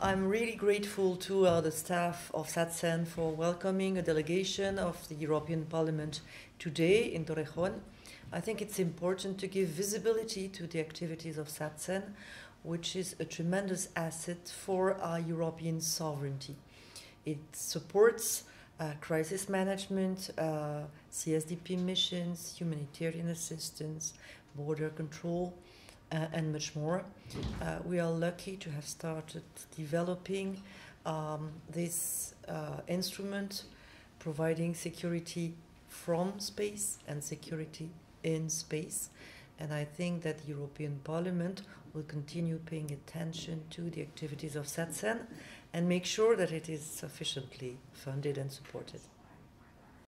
I'm really grateful to uh, the staff of SatCen for welcoming a delegation of the European Parliament today in Torrejon. I think it's important to give visibility to the activities of SatCen, which is a tremendous asset for our European sovereignty. It supports uh, crisis management, uh, CSDP missions, humanitarian assistance, border control, and much more. Uh, we are lucky to have started developing um, this uh, instrument, providing security from space and security in space. And I think that the European Parliament will continue paying attention to the activities of SatCen and make sure that it is sufficiently funded and supported.